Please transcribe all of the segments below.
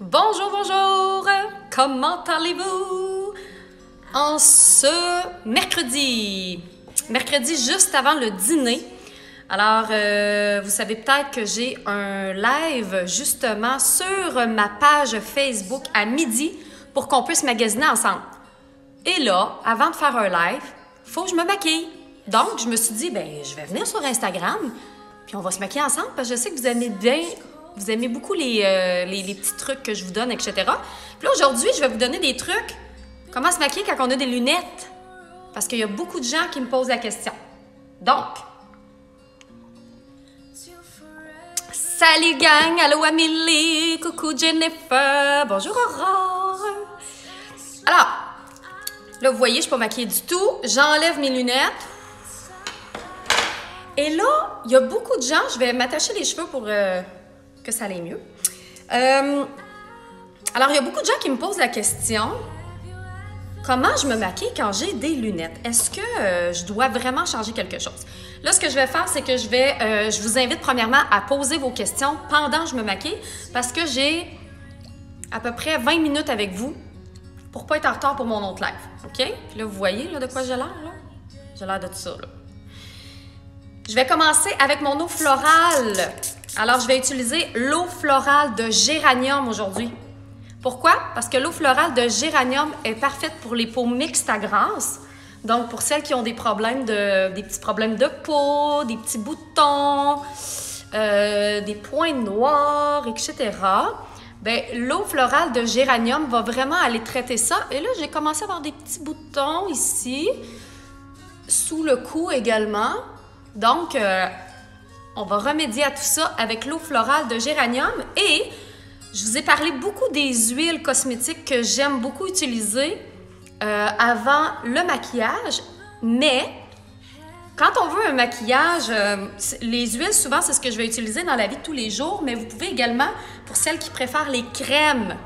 Bonjour, bonjour! Comment allez-vous? En ce mercredi, mercredi juste avant le dîner. Alors, euh, vous savez peut-être que j'ai un live justement sur ma page Facebook à midi pour qu'on puisse magasiner ensemble. Et là, avant de faire un live, faut que je me maquille. Donc, je me suis dit, ben, je vais venir sur Instagram, puis on va se maquiller ensemble parce que je sais que vous aimez bien vous aimez beaucoup les, euh, les, les petits trucs que je vous donne, etc. Puis là, aujourd'hui, je vais vous donner des trucs. Comment se maquiller quand on a des lunettes? Parce qu'il y a beaucoup de gens qui me posent la question. Donc, salut gang, allô Amélie, coucou Jennifer, bonjour Aurore. Alors, là, vous voyez, je suis pas maquillée du tout. J'enlève mes lunettes. Et là, il y a beaucoup de gens, je vais m'attacher les cheveux pour... euh, ça allait mieux. Euh, alors, il y a beaucoup de gens qui me posent la question comment je me maquille quand j'ai des lunettes? Est-ce que euh, je dois vraiment changer quelque chose? Là, ce que je vais faire, c'est que je vais, euh, je vous invite premièrement à poser vos questions pendant que je me maquille parce que j'ai à peu près 20 minutes avec vous pour pas être en retard pour mon autre live. OK? Puis là, vous voyez là, de quoi j'ai l'air là? J'ai l'air de tout ça là. Je vais commencer avec mon eau florale. Alors, je vais utiliser l'eau florale de géranium aujourd'hui. Pourquoi? Parce que l'eau florale de géranium est parfaite pour les peaux mixtes à grasse. Donc, pour celles qui ont des problèmes de, petits problèmes de peau, des petits boutons, euh, des points noirs, etc. Ben, l'eau florale de géranium va vraiment aller traiter ça. Et là, j'ai commencé à avoir des petits boutons ici, sous le cou également. Donc, euh, on va remédier à tout ça avec l'eau florale de géranium et je vous ai parlé beaucoup des huiles cosmétiques que j'aime beaucoup utiliser euh, avant le maquillage, mais quand on veut un maquillage, euh, les huiles, souvent, c'est ce que je vais utiliser dans la vie de tous les jours, mais vous pouvez également, pour celles qui préfèrent les crèmes,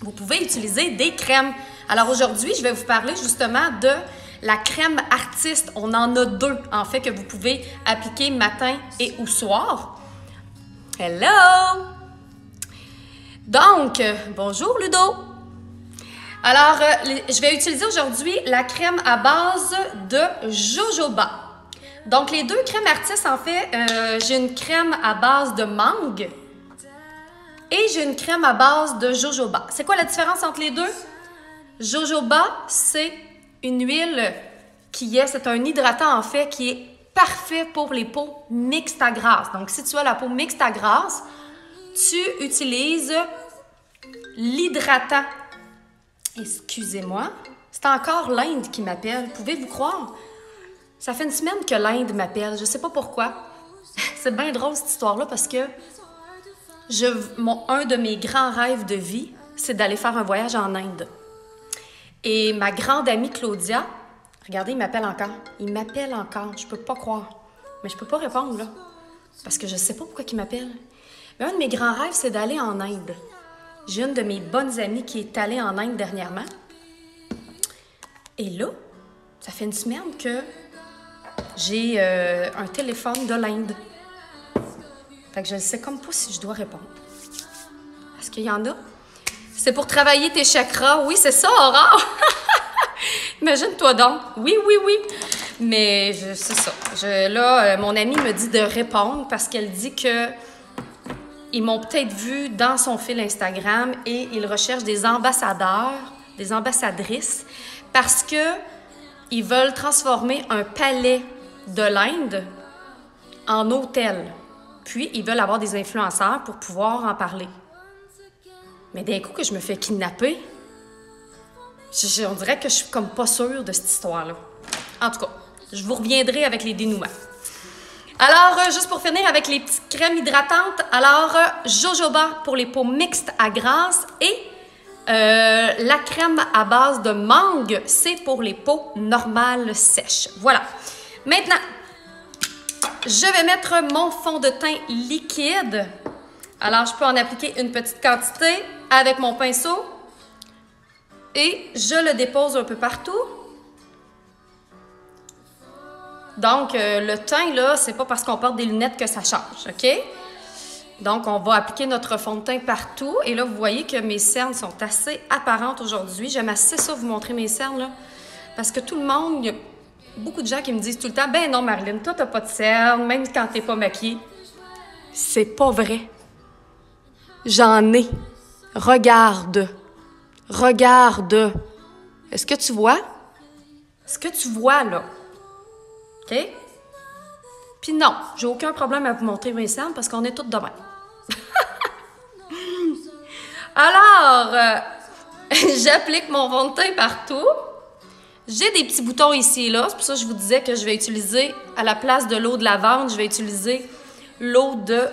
vous pouvez utiliser des crèmes. Alors aujourd'hui, je vais vous parler justement de la crème artiste, on en a deux, en fait, que vous pouvez appliquer matin et ou soir. Hello! Donc, euh, bonjour Ludo! Alors, euh, je vais utiliser aujourd'hui la crème à base de jojoba. Donc, les deux crèmes artistes, en fait, euh, j'ai une crème à base de mangue et j'ai une crème à base de jojoba. C'est quoi la différence entre les deux? Jojoba, c'est une huile qui est, c'est un hydratant en fait qui est parfait pour les peaux mixtes à grasse. Donc, si tu as la peau mixte à grasse, tu utilises l'hydratant. Excusez-moi, c'est encore l'Inde qui m'appelle. Pouvez-vous croire? Ça fait une semaine que l'Inde m'appelle. Je sais pas pourquoi. c'est bien drôle cette histoire-là parce que mon, un de mes grands rêves de vie, c'est d'aller faire un voyage en Inde. Et ma grande amie Claudia, regardez, il m'appelle encore. Il m'appelle encore. Je peux pas croire. Mais je peux pas répondre, là. Parce que je sais pas pourquoi il m'appelle. Mais un de mes grands rêves, c'est d'aller en Inde. J'ai une de mes bonnes amies qui est allée en Inde dernièrement. Et là, ça fait une semaine que j'ai euh, un téléphone de l'Inde. Fait que je ne sais comme pas si je dois répondre. Est-ce qu'il y en a? C'est pour travailler tes chakras. Oui, c'est ça, Aurore. Imagine-toi donc. Oui, oui, oui. Mais c'est ça. Là, euh, mon amie me dit de répondre parce qu'elle dit que ils m'ont peut-être vu dans son fil Instagram et ils recherchent des ambassadeurs, des ambassadrices parce que ils veulent transformer un palais de l'Inde en hôtel. Puis ils veulent avoir des influenceurs pour pouvoir en parler. Mais d'un coup que je me fais kidnapper, on dirait que je suis comme pas sûre de cette histoire-là. En tout cas, je vous reviendrai avec les dénouements. Alors, euh, juste pour finir avec les petites crèmes hydratantes, alors euh, jojoba pour les peaux mixtes à grasse et euh, la crème à base de mangue, c'est pour les peaux normales sèches. Voilà. Maintenant, je vais mettre mon fond de teint liquide. Alors, je peux en appliquer une petite quantité avec mon pinceau et je le dépose un peu partout. Donc, euh, le teint, là, c'est pas parce qu'on porte des lunettes que ça change, OK? Donc, on va appliquer notre fond de teint partout. Et là, vous voyez que mes cernes sont assez apparentes aujourd'hui. J'aime assez ça vous montrer mes cernes, là. Parce que tout le monde, il y a beaucoup de gens qui me disent tout le temps, ben non, Marilyn, toi, t'as pas de cernes, même quand t'es pas maquillée. C'est pas vrai. J'en ai. Regarde. Regarde. Est-ce que tu vois? Ce que tu vois, là. OK? Puis non, j'ai aucun problème à vous montrer mes cernes parce qu'on est toutes de même. Alors, euh, j'applique mon fond de teint partout. J'ai des petits boutons ici et là. C'est pour ça que je vous disais que je vais utiliser, à la place de l'eau de lavande, je vais utiliser l'eau de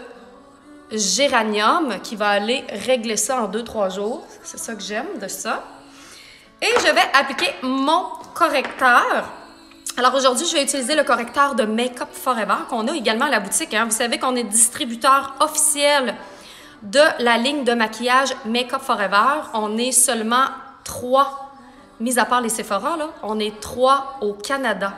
géranium qui va aller régler ça en 2-3 jours. C'est ça que j'aime de ça. Et je vais appliquer mon correcteur. Alors aujourd'hui, je vais utiliser le correcteur de Makeup Forever qu'on a également à la boutique. Hein. Vous savez qu'on est distributeur officiel de la ligne de maquillage Makeup Forever. On est seulement trois, mis à part les Sephora, on est trois au Canada.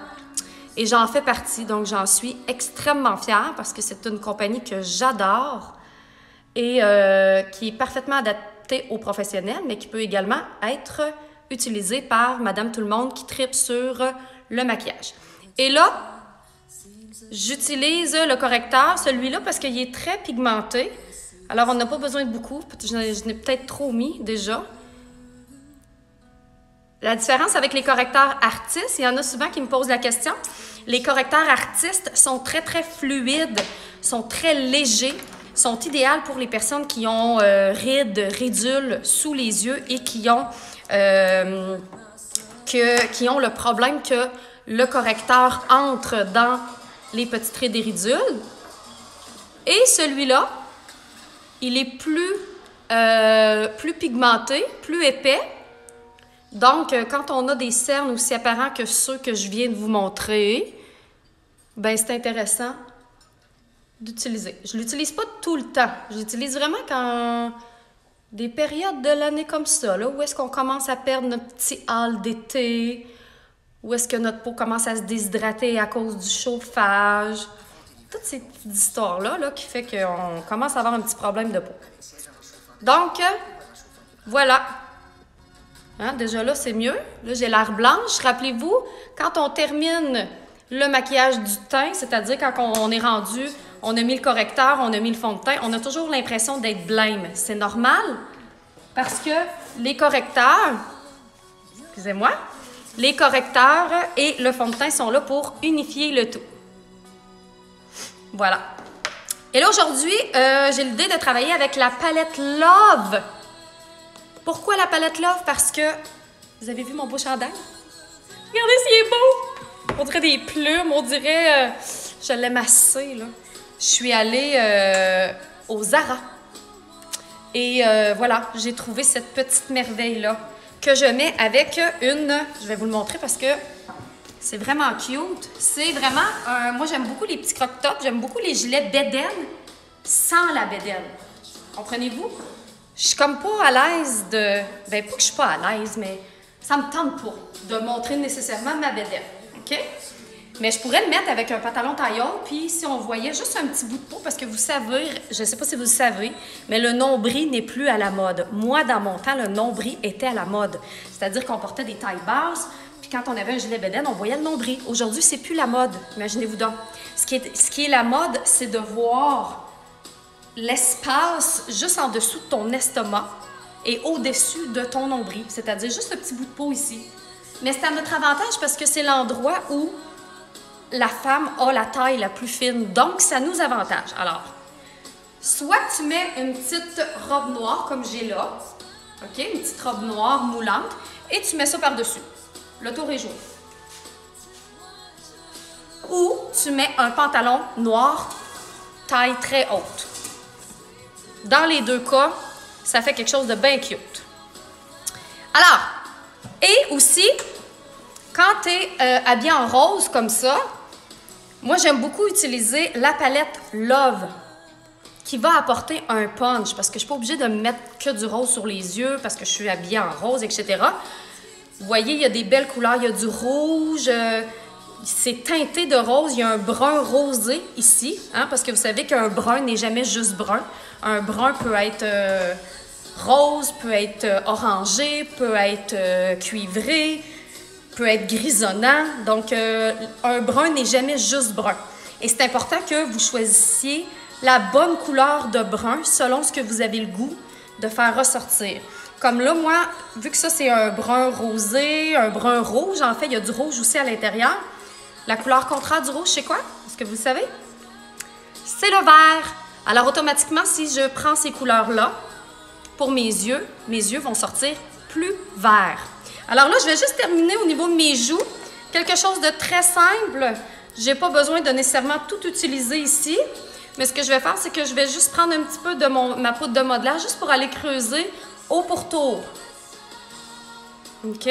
Et j'en fais partie, donc j'en suis extrêmement fière parce que c'est une compagnie que j'adore et euh, qui est parfaitement adaptée aux professionnels, mais qui peut également être utilisée par Madame Tout le Monde qui tripe sur le maquillage. Et là, j'utilise le correcteur, celui-là, parce qu'il est très pigmenté. Alors, on n'a pas besoin de beaucoup. Je n'ai peut-être trop mis déjà. La différence avec les correcteurs artistes, il y en a souvent qui me posent la question. Les correcteurs artistes sont très, très fluides, sont très légers, sont idéaux pour les personnes qui ont euh, rides, ridules sous les yeux et qui ont, euh, qui ont le problème que le correcteur entre dans les petites rides et ridules. Et celui-là, il est plus, euh, pigmenté, plus épais. Donc, quand on a des cernes aussi apparents que ceux que je viens de vous montrer, ben c'est intéressant d'utiliser. Je l'utilise pas tout le temps. Je l'utilise vraiment quand des périodes de l'année comme ça, là, où est-ce qu'on commence à perdre notre petit hâle d'été, où est-ce que notre peau commence à se déshydrater à cause du chauffage. Toutes ces petites histoires-là là, qui fait qu'on commence à avoir un petit problème de peau. Donc, voilà. Hein, déjà là, c'est mieux. Là, j'ai l'air blanche. Rappelez-vous, quand on termine le maquillage du teint, c'est-à-dire quand on est rendu, on a mis le correcteur, on a mis le fond de teint, on a toujours l'impression d'être blême. C'est normal parce que les correcteurs, excusez-moi, les correcteurs et le fond de teint sont là pour unifier le tout. Voilà. Et là, aujourd'hui, euh, j'ai l'idée de travailler avec la palette Love. Pourquoi la palette Love? Parce que, vous avez vu mon beau chandail? Regardez s'il est beau! On dirait des plumes, on dirait... Euh, je l'aime assez, là. Je suis allée euh, au Zara. Et voilà, j'ai trouvé cette petite merveille-là que je mets avec une, je vais vous le montrer parce que c'est vraiment cute. C'est vraiment, euh, moi j'aime beaucoup les petits croque-tops, j'aime beaucoup les gilets bédaine sans la bédaine. Comprenez-vous? Je suis comme pas à l'aise de, ben pas que je suis pas à l'aise, mais ça me tente pas de montrer nécessairement ma bédaine, OK? Mais je pourrais le mettre avec un pantalon tailleur, puis si on voyait juste un petit bout de peau, parce que vous savez, je ne sais pas si vous le savez, mais le nombril n'est plus à la mode. Moi, dans mon temps, le nombril était à la mode. C'est-à-dire qu'on portait des tailles basses, puis quand on avait un gilet bédaine, on voyait le nombril. Aujourd'hui, c'est plus la mode, imaginez-vous donc. Ce qui est, ce qui est la mode, c'est de voir l'espace juste en dessous de ton estomac et au-dessus de ton nombril, c'est-à-dire juste le petit bout de peau ici. Mais c'est à notre avantage parce que c'est l'endroit où la femme a la taille la plus fine, donc ça nous avantage. Alors, soit tu mets une petite robe noire comme j'ai là, OK, une petite robe noire moulante, et tu mets ça par-dessus. Le tour est. Ou tu mets un pantalon noir, taille très haute. Dans les deux cas, ça fait quelque chose de bien cute. Alors, et aussi, quand tu es euh, habillé en rose comme ça, moi, j'aime beaucoup utiliser la palette Love qui va apporter un punch parce que je suis pas obligée de mettre que du rose sur les yeux parce que je suis habillée en rose, etc. Vous voyez, il y a des belles couleurs, il y a du rouge, euh, c'est teinté de rose. Il y a un brun rosé ici, hein, parce que vous savez qu'un brun n'est jamais juste brun. Un brun peut être euh, rose, peut être euh, orangé, peut être cuivré, peut être grisonnant. Donc, un brun n'est jamais juste brun. Et c'est important que vous choisissiez la bonne couleur de brun selon ce que vous avez le goût de faire ressortir. Comme là, moi, vu que ça, c'est un brun rosé, un brun rouge, en fait, il y a du rouge aussi à l'intérieur. La couleur contraire du rouge, c'est quoi? Est-ce que vous savez? C'est le vert. Alors, automatiquement, si je prends ces couleurs-là, pour mes yeux, mes yeux vont sortir plus verts. Alors là, je vais juste terminer au niveau de mes joues. Quelque chose de très simple. Je n'ai pas besoin de nécessairement tout utiliser ici. Mais ce que je vais faire, c'est que je vais juste prendre un petit peu de ma poudre de modelage juste pour aller creuser au pourtour. OK?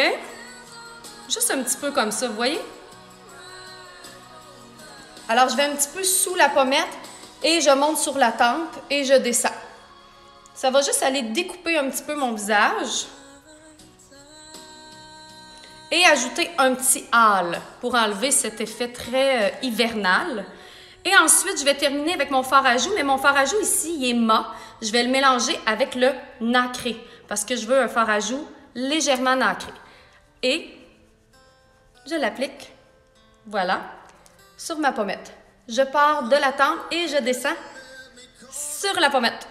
Juste un petit peu comme ça, vous voyez? Alors, je vais un petit peu sous la pommette et je monte sur la tempe et je descends. Ça va juste aller découper un petit peu mon visage et ajouter un petit hâle pour enlever cet effet très euh, hivernal. Et ensuite, je vais terminer avec mon fard à joues, mais mon fard à joues ici, il est mat. Je vais le mélanger avec le nacré parce que je veux un fard à joues légèrement nacré. Et je l'applique, voilà, sur ma pommette. Je pars de la tempe et je descends sur la pommette.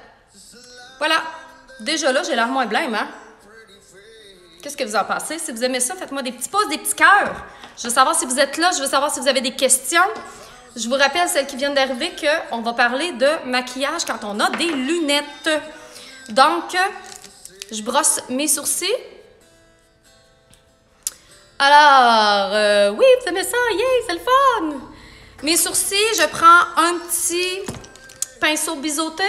Voilà. Déjà là, j'ai l'air moins blême, hein? Qu'est-ce que vous en pensez? Si vous aimez ça, faites-moi des petits pouces, des petits cœurs. Je veux savoir si vous êtes là, je veux savoir si vous avez des questions. Je vous rappelle, celles qui viennent d'arriver, qu'on va parler de maquillage quand on a des lunettes. Donc, je brosse mes sourcils. Alors, euh, oui, vous aimez ça? Yeah, c'est le fun! Mes sourcils, je prends un petit pinceau biseauté.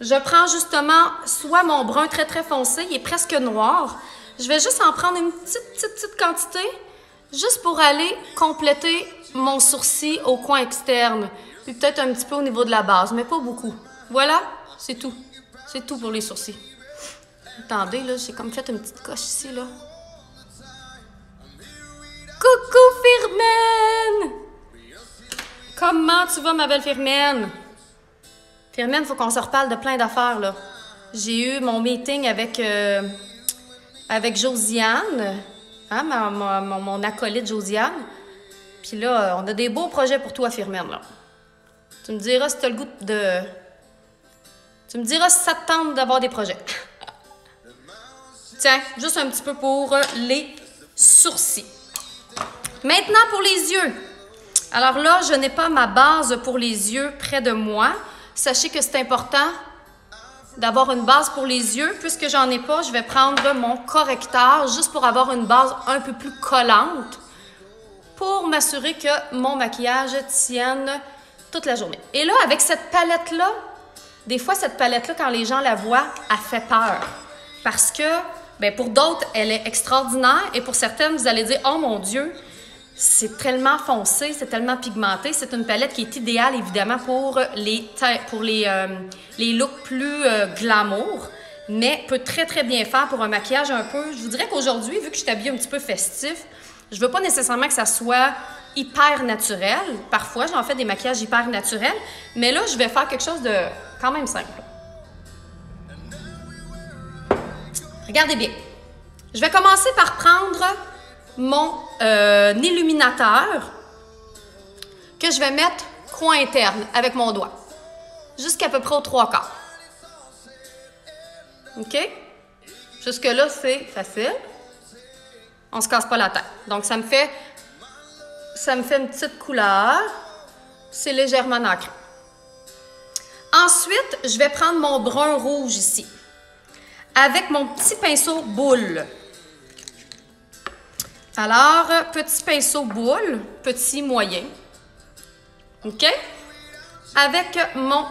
Je prends justement soit mon brun très très foncé, il est presque noir. Je vais juste en prendre une petite, petite, petite quantité, juste pour aller compléter mon sourcil au coin externe. Puis peut-être un petit peu au niveau de la base, mais pas beaucoup. Voilà, c'est tout. C'est tout pour les sourcils. Attendez, là, j'ai comme fait une petite coche ici, là. Coucou, Firmène! Comment tu vas, ma belle Firmène? Firmène, il faut qu'on se reparle de plein d'affaires, là. J'ai eu mon meeting avec, euh, avec Josiane, hein, mon, acolyte Josiane. Puis là, on a des beaux projets pour toi, Firmène, là. Tu me diras si tu as le goût de tu me diras si ça te tente d'avoir des projets. Tiens, juste un petit peu pour les sourcils. Maintenant, pour les yeux. Alors là, je n'ai pas ma base pour les yeux près de moi. Sachez que c'est important d'avoir une base pour les yeux. Puisque j'en ai pas, je vais prendre mon correcteur juste pour avoir une base un peu plus collante pour m'assurer que mon maquillage tienne toute la journée. Et là, avec cette palette-là, des fois, cette palette-là, quand les gens la voient, elle fait peur. Parce que, ben, pour d'autres, elle est extraordinaire et pour certaines, vous allez dire, oh mon Dieu, c'est tellement foncé, c'est tellement pigmenté. C'est une palette qui est idéale, évidemment, pour les, pour euh, looks plus euh, glamour, mais peut très, très bien faire pour un maquillage un peu. Je vous dirais qu'aujourd'hui, vu que je suis habillée un petit peu festif, je veux pas nécessairement que ça soit hyper naturel. Parfois, j'en fais des maquillages hyper naturels, mais là, je vais faire quelque chose de quand même simple. Regardez bien. Je vais commencer par prendre mon euh, illuminateur que je vais mettre coin interne avec mon doigt. Jusqu'à peu près aux trois quarts. OK? Jusque-là, c'est facile. On se casse pas la tête. Donc, ça me fait, ça me fait une petite couleur. C'est légèrement nacré. Ensuite, je vais prendre mon brun rouge ici, avec mon petit pinceau boule. Alors, petit pinceau boule, petit moyen. OK? Avec mon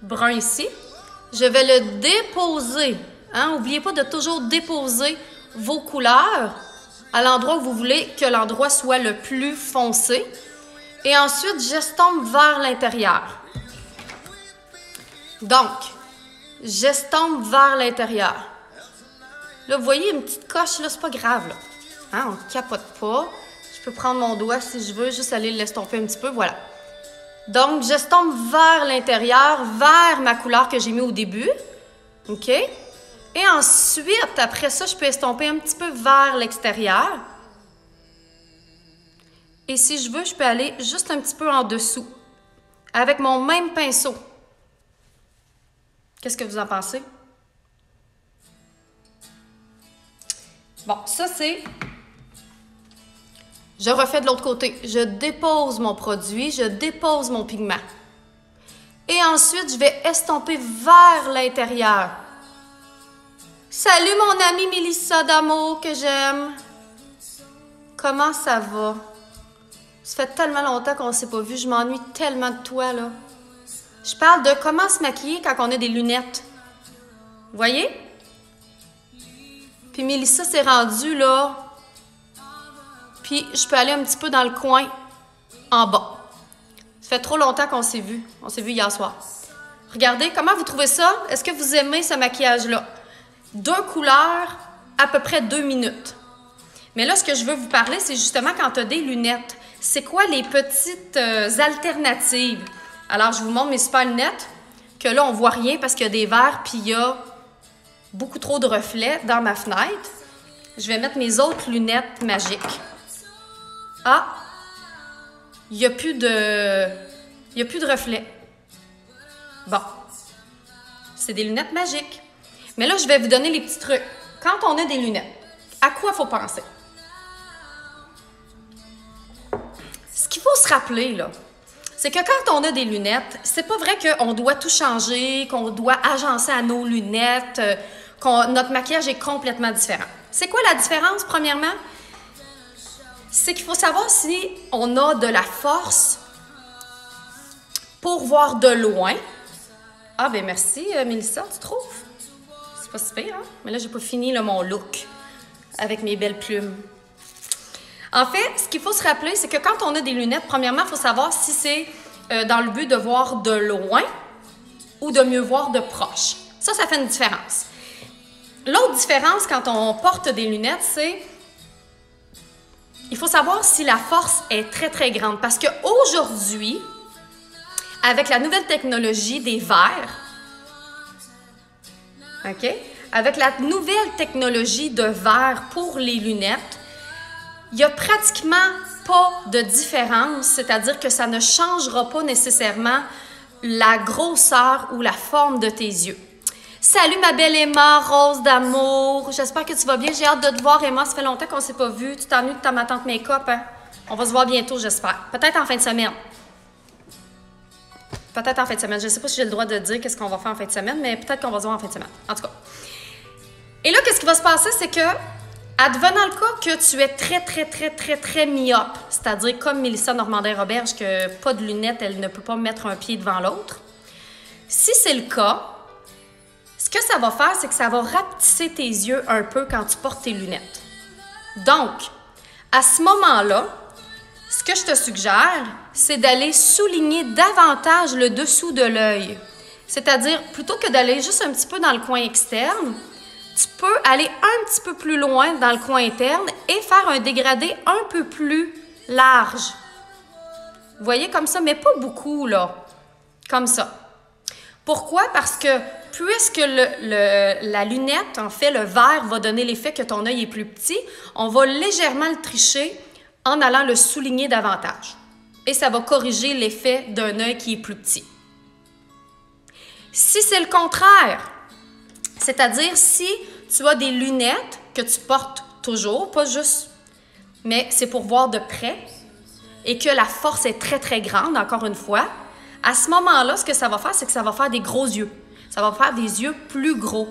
brun ici, je vais le déposer. Hein? N'oubliez pas de toujours déposer vos couleurs à l'endroit où vous voulez que l'endroit soit le plus foncé. Et ensuite, j'estompe vers l'intérieur. Donc, j'estompe vers l'intérieur. Là, vous voyez une petite coche, là, c'est pas grave. Hein, on capote pas. Je peux prendre mon doigt si je veux, juste aller l'estomper un petit peu, voilà. Donc, j'estompe vers l'intérieur, vers ma couleur que j'ai mis au début. OK? Et ensuite, après ça, je peux estomper un petit peu vers l'extérieur. Et si je veux, je peux aller juste un petit peu en dessous, avec mon même pinceau. Qu'est-ce que vous en pensez? Bon, ça c'est... Je refais de l'autre côté. Je dépose mon produit, je dépose mon pigment. Et ensuite, je vais estomper vers l'intérieur. Salut mon amie Mélissa d'amour que j'aime. Comment ça va? Ça fait tellement longtemps qu'on ne s'est pas vu, je m'ennuie tellement de toi là. Je parle de comment se maquiller quand on a des lunettes. Voyez? Puis Mélissa s'est rendue là. Puis je peux aller un petit peu dans le coin en bas. Ça fait trop longtemps qu'on s'est vu. On s'est vu hier soir. Regardez, comment vous trouvez ça? Est-ce que vous aimez ce maquillage-là? Deux couleurs, à peu près deux minutes. Mais là, ce que je veux vous parler, c'est justement quand tu as des lunettes. C'est quoi les petites euh, alternatives? Alors, je vous montre mes super lunettes, que là, on voit rien parce qu'il y a des verres, puis il y a beaucoup trop de reflets dans ma fenêtre. Je vais mettre mes autres lunettes magiques. Ah! Il n'y a plus de... Il a plus de reflets. Bon. C'est des lunettes magiques. Mais là, je vais vous donner les petits trucs. Quand on a des lunettes, à quoi faut penser? Ce qu'il faut se rappeler, là, c'est que quand on a des lunettes, c'est pas vrai qu'on doit tout changer, qu'on doit agencer à nos lunettes, euh, notre maquillage est complètement différent. C'est quoi la différence, premièrement? C'est qu'il faut savoir si on a de la force pour voir de loin. Ah, ben merci, euh, Mélissa, tu trouves? C'est pas super, hein? Mais là, j'ai pas fini mon look avec mes belles plumes. En fait, ce qu'il faut se rappeler, c'est que quand on a des lunettes, premièrement, il faut savoir si c'est euh, dans le but de voir de loin ou de mieux voir de proche. Ça, ça fait une différence. L'autre différence quand on porte des lunettes, c'est il faut savoir si la force est très très grande parce qu'aujourd'hui, avec la nouvelle technologie des verres, OK? Avec la nouvelle technologie de verre pour les lunettes, il n'y a pratiquement pas de différence, c'est-à-dire que ça ne changera pas nécessairement la grosseur ou la forme de tes yeux. Salut ma belle Emma, rose d'amour. J'espère que tu vas bien. J'ai hâte de te voir, Emma. Ça fait longtemps qu'on ne s'est pas vu. Tu t'ennuies de ta ma tante make-up, hein? On va se voir bientôt, j'espère. Peut-être en fin de semaine. Peut-être en fin de semaine. Je ne sais pas si j'ai le droit de dire qu'est-ce qu'on va faire en fin de semaine, mais peut-être qu'on va se voir en fin de semaine. En tout cas. Et là, qu'est-ce qui va se passer, c'est que, advenant le cas que tu es très, très, très, très, très myope, c'est-à-dire comme Mélissa Normandin-Roberge, que pas de lunettes, elle ne peut pas mettre un pied devant l'autre. Si c'est le cas, que ça va faire, c'est que ça va rapetisser tes yeux un peu quand tu portes tes lunettes. Donc, à ce moment-là, ce que je te suggère, c'est d'aller souligner davantage le dessous de l'œil. C'est-à-dire, plutôt que d'aller juste un petit peu dans le coin externe, tu peux aller un petit peu plus loin dans le coin interne et faire un dégradé un peu plus large. Vous voyez comme ça, mais pas beaucoup, là. Comme ça. Pourquoi? Parce que puisque la lunette, en fait, le verre va donner l'effet que ton œil est plus petit, on va légèrement le tricher en allant le souligner davantage. Et ça va corriger l'effet d'un œil qui est plus petit. Si c'est le contraire, c'est-à-dire si tu as des lunettes que tu portes toujours, pas juste, mais c'est pour voir de près, et que la force est très très grande, encore une fois, à ce moment-là, ce que ça va faire, c'est que ça va faire des gros yeux ça va faire des yeux plus gros.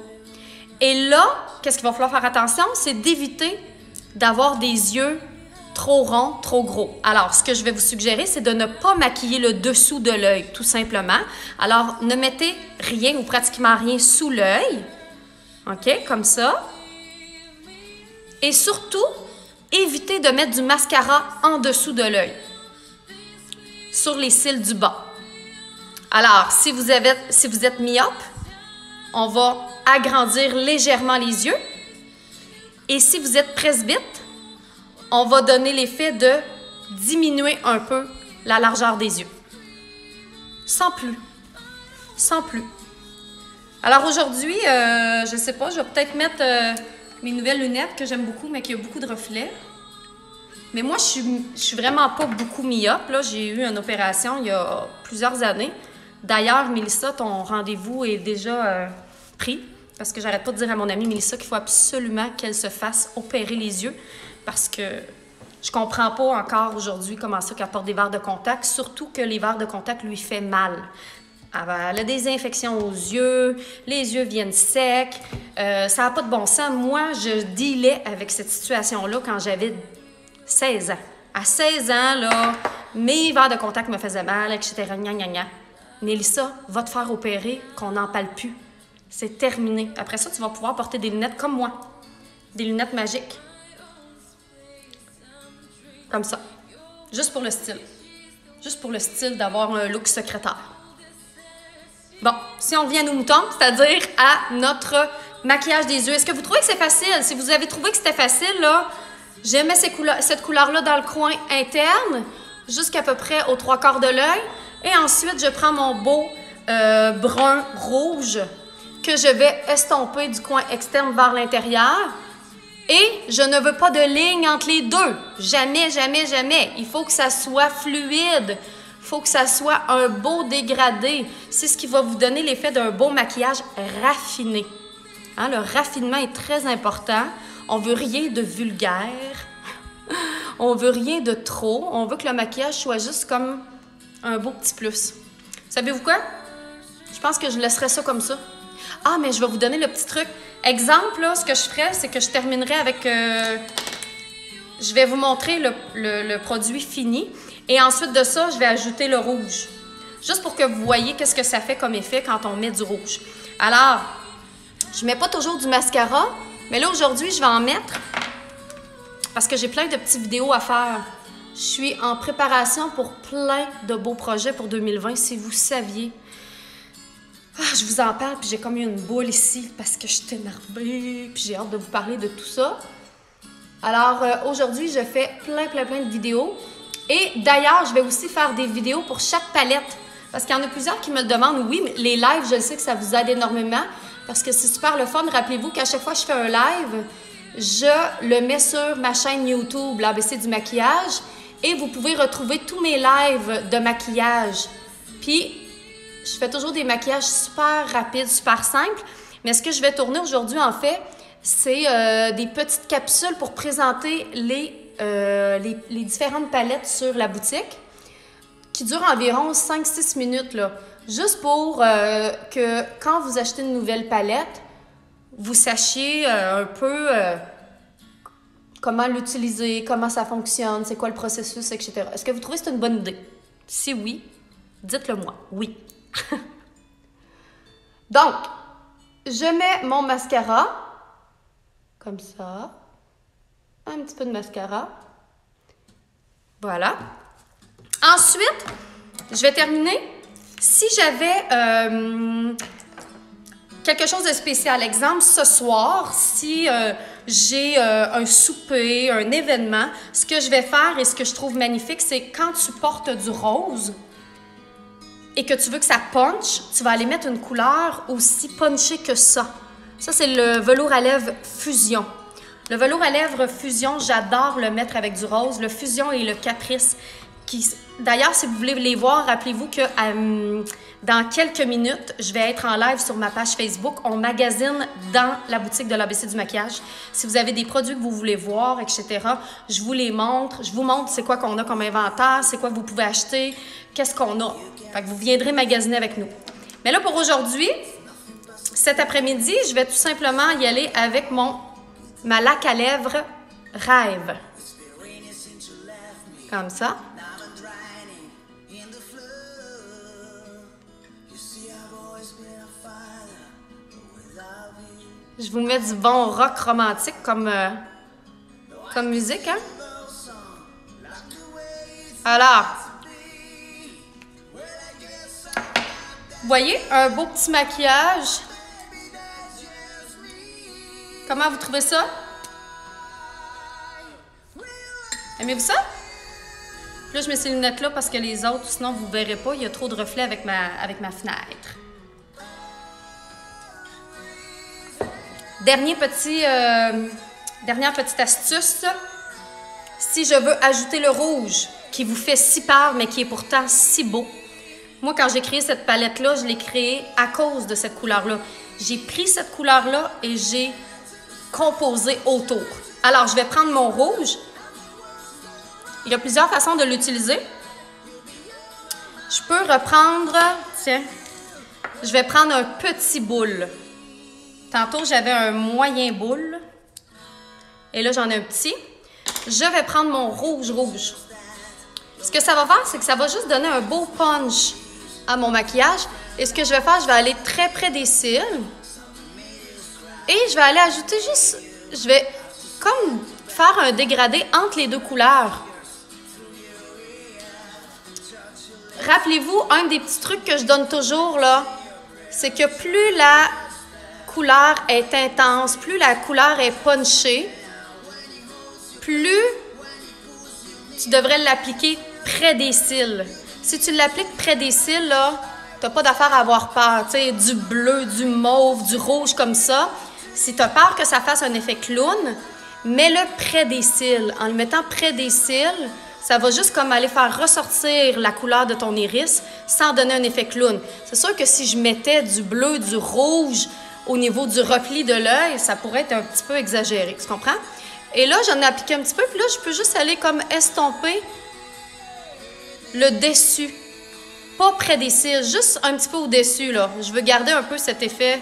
Et là, qu'est-ce qu'il va falloir faire attention? C'est d'éviter d'avoir des yeux trop ronds, trop gros. Alors, ce que je vais vous suggérer, c'est de ne pas maquiller le dessous de l'œil, tout simplement. Alors, ne mettez rien ou pratiquement rien sous l'œil. OK? Comme ça. Et surtout, évitez de mettre du mascara en dessous de l'œil, sur les cils du bas. Alors, si vous, avez, si vous êtes myope, on va agrandir légèrement les yeux. Et si vous êtes presbyte, on va donner l'effet de diminuer un peu la largeur des yeux. Sans plus. Sans plus. Alors aujourd'hui, euh, je sais pas, je vais peut-être mettre euh, mes nouvelles lunettes que j'aime beaucoup, mais qui ont beaucoup de reflets. Mais moi, je suis, suis vraiment pas beaucoup myope. J'ai eu une opération il y a plusieurs années. D'ailleurs, Mélissa, ton rendez-vous est déjà euh, pris. Parce que j'arrête pas de dire à mon amie Mélissa qu'il faut absolument qu'elle se fasse opérer les yeux. Parce que je comprends pas encore aujourd'hui comment ça qu'elle porte des verres de contact. Surtout que les verres de contact lui fait mal. Elle a des infections aux yeux, les yeux viennent secs, euh, ça n'a pas de bon sens. Moi, je dealais avec cette situation-là quand j'avais 16 ans. À 16 ans, là, mes verres de contact me faisaient mal, etc. Gna, gna, gna. Nélissa, va te faire opérer, qu'on n'en parle plus. C'est terminé. Après ça, tu vas pouvoir porter des lunettes comme moi. Des lunettes magiques. Comme ça. Juste pour le style. Juste pour le style d'avoir un look secrétaire. Bon, si on revient aux moutons, c'est-à-dire à notre maquillage des yeux, est-ce que vous trouvez que c'est facile? Si vous avez trouvé que c'était facile, là, j'aimais cette couleur-là dans le coin interne, jusqu'à peu près aux trois quarts de l'œil. Et ensuite, je prends mon beau euh, brun rouge que je vais estomper du coin externe vers l'intérieur. Et je ne veux pas de ligne entre les deux. Jamais, jamais, jamais. Il faut que ça soit fluide faut que ça soit un beau dégradé. C'est ce qui va vous donner l'effet d'un beau maquillage raffiné. Hein, le raffinement est très important. On veut rien de vulgaire. On veut rien de trop. On veut que le maquillage soit juste comme un beau petit plus. Savez-vous quoi? Je pense que je laisserai ça comme ça. Ah, mais je vais vous donner le petit truc. Exemple, là, ce que je ferais, c'est que je terminerai avec... Euh, je vais vous montrer le, produit fini. Et ensuite de ça, je vais ajouter le rouge. Juste pour que vous voyez qu'est-ce que ça fait comme effet quand on met du rouge. Alors, je mets pas toujours du mascara, mais là aujourd'hui, je vais en mettre parce que j'ai plein de petites vidéos à faire. Je suis en préparation pour plein de beaux projets pour 2020, si vous saviez. Ah, je vous en parle, puis j'ai comme une boule ici parce que je suis énervée, puis j'ai hâte de vous parler de tout ça. Alors, euh, aujourd'hui, je fais plein, plein, plein de vidéos. Et d'ailleurs, je vais aussi faire des vidéos pour chaque palette. Parce qu'il y en a plusieurs qui me demandent, oui, mais les lives, je sais que ça vous aide énormément. Parce que c'est super le fun. Rappelez-vous qu'à chaque fois que je fais un live, je le mets sur ma chaîne YouTube, l'ABC du maquillage. Et vous pouvez retrouver tous mes lives de maquillage. Puis, je fais toujours des maquillages super rapides, super simples. Mais ce que je vais tourner aujourd'hui, en fait, c'est euh, des petites capsules pour présenter les euh, les, différentes palettes sur la boutique qui durent environ 5-6 minutes, là, juste pour euh, que quand vous achetez une nouvelle palette, vous sachiez un peu comment l'utiliser, comment ça fonctionne, c'est quoi le processus, etc. Est-ce que vous trouvez que c'est une bonne idée? Si oui, dites-le moi. Oui. Donc, je mets mon mascara comme ça un petit peu de mascara. Voilà. Ensuite, je vais terminer. Si j'avais euh, quelque chose de spécial, exemple, ce soir, si euh, j'ai euh, un souper, un événement, ce que je vais faire et ce que je trouve magnifique, c'est quand tu portes du rose et que tu veux que ça punch, tu vas aller mettre une couleur aussi punchée que ça. Ça, c'est le velours à lèvres fusion. Le velours à lèvres Fusion, j'adore le mettre avec du rose. Le Fusion et le Caprice. Qui... D'ailleurs, si vous voulez les voir, rappelez-vous que euh, dans quelques minutes, je vais être en live sur ma page Facebook. On magasine dans la boutique de l'ABC du maquillage. Si vous avez des produits que vous voulez voir, etc., je vous les montre. Je vous montre c'est quoi qu'on a comme inventaire, c'est quoi que vous pouvez acheter, qu'est-ce qu'on a. Fait que vous viendrez magasiner avec nous. Mais là, pour aujourd'hui, cet après-midi, je vais tout simplement y aller avec mon ma laque à lèvres rêve. Comme ça. Je vous mets du bon rock romantique comme, euh, comme musique, hein? Alors, voyez, un beau petit maquillage Comment vous trouvez ça? Aimez-vous ça? Là, je mets ces lunettes-là parce que les autres, sinon, vous ne verrez pas. Il y a trop de reflets avec ma, avec ma fenêtre. Euh, dernière petite astuce. Si je veux ajouter le rouge, qui vous fait si peur, mais qui est pourtant si beau, moi, quand j'ai créé cette palette-là, je l'ai créée à cause de cette couleur-là. J'ai pris cette couleur-là et j'ai composé autour. Alors, je vais prendre mon rouge. Il y a plusieurs façons de l'utiliser. Je peux reprendre, tiens, je vais prendre un petit boule. Tantôt, j'avais un moyen boule. Et là, j'en ai un petit. Je vais prendre mon rouge rouge. Ce que ça va faire, c'est que ça va juste donner un beau punch à mon maquillage. Et ce que je vais faire, je vais aller très près des cils. Et je vais aller ajouter juste... Je vais comme faire un dégradé entre les deux couleurs. Rappelez-vous, un des petits trucs que je donne toujours, là, c'est que plus la couleur est intense, plus la couleur est punchée, plus tu devrais l'appliquer près des cils. Si tu l'appliques près des cils, là, t'as pas d'affaire à avoir peur. Tu sais, du bleu, du mauve, du rouge comme ça. Si tu as peur que ça fasse un effet clown, mets-le près des cils. En le mettant près des cils, ça va juste comme aller faire ressortir la couleur de ton iris sans donner un effet clown. C'est sûr que si je mettais du bleu, du rouge au niveau du repli de l'œil, ça pourrait être un petit peu exagéré. Tu comprends? Et là, j'en ai appliqué un petit peu, puis là, je peux juste aller comme estomper le dessus. Pas près des cils, juste un petit peu au-dessus, là. Je veux garder un peu cet effet.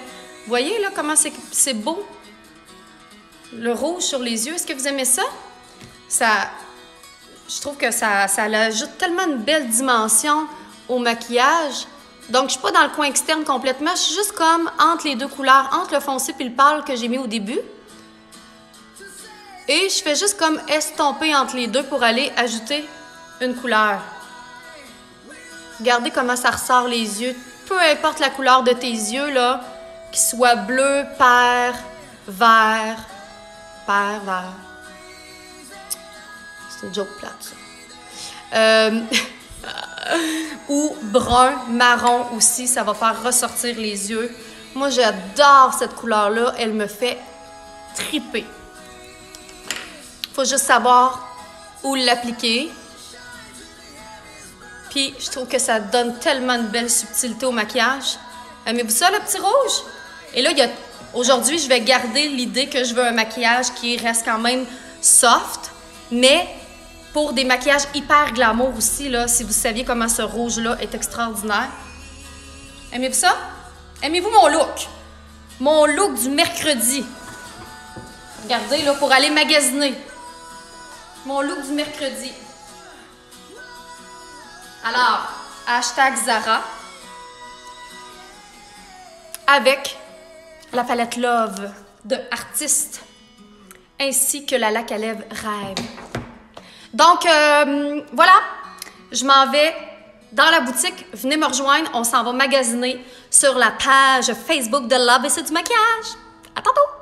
Voyez, là, comment c'est beau? Le rouge sur les yeux, est-ce que vous aimez ça? Ça, je trouve que ça, ça ajoute tellement une belle dimension au maquillage. Donc, je suis pas dans le coin externe complètement. Je suis juste comme entre les deux couleurs, entre le foncé et le pâle que j'ai mis au début. Et je fais juste comme estomper entre les deux pour aller ajouter une couleur. Regardez comment ça ressort les yeux. Peu importe la couleur de tes yeux, là, qu'ils soient bleu, pair, vert, pair, vert. C'est une joke plate, ça. Euh, ou brun, marron aussi, ça va faire ressortir les yeux. Moi, j'adore cette couleur-là. Elle me fait triper. Faut juste savoir où l'appliquer. Puis, je trouve que ça donne tellement de belle subtilité au maquillage. Aimez-vous ça, le petit rouge? Et là, aujourd'hui, je vais garder l'idée que je veux un maquillage qui reste quand même soft, mais pour des maquillages hyper glamour aussi, là, si vous saviez comment ce rouge-là est extraordinaire. Aimez-vous ça? Aimez-vous mon look? Mon look du mercredi. Regardez, là, pour aller magasiner. Mon look du mercredi. Alors, hashtag Zara. Avec la palette Love de Artiste, ainsi que la lac à lèvres Rêve. Donc, euh, voilà, je m'en vais dans la boutique. Venez me rejoindre. On s'en va magasiner sur la page Facebook de Love et du maquillage. À tantôt!